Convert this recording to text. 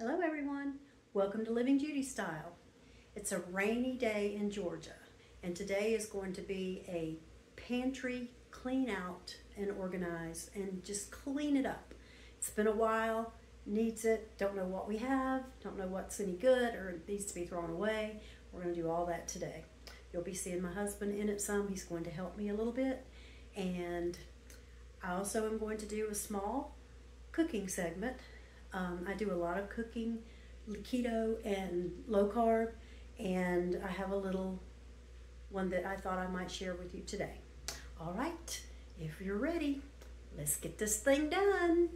Hello everyone, welcome to Living Judy Style. It's a rainy day in Georgia and today is going to be a pantry clean out and organize and just clean it up. It's been a while, needs it, don't know what we have, don't know what's any good or needs to be thrown away. We're going to do all that today. You'll be seeing my husband in it some. He's going to help me a little bit and I also am going to do a small cooking segment um, I do a lot of cooking, keto and low carb, and I have a little one that I thought I might share with you today. All right, if you're ready, let's get this thing done.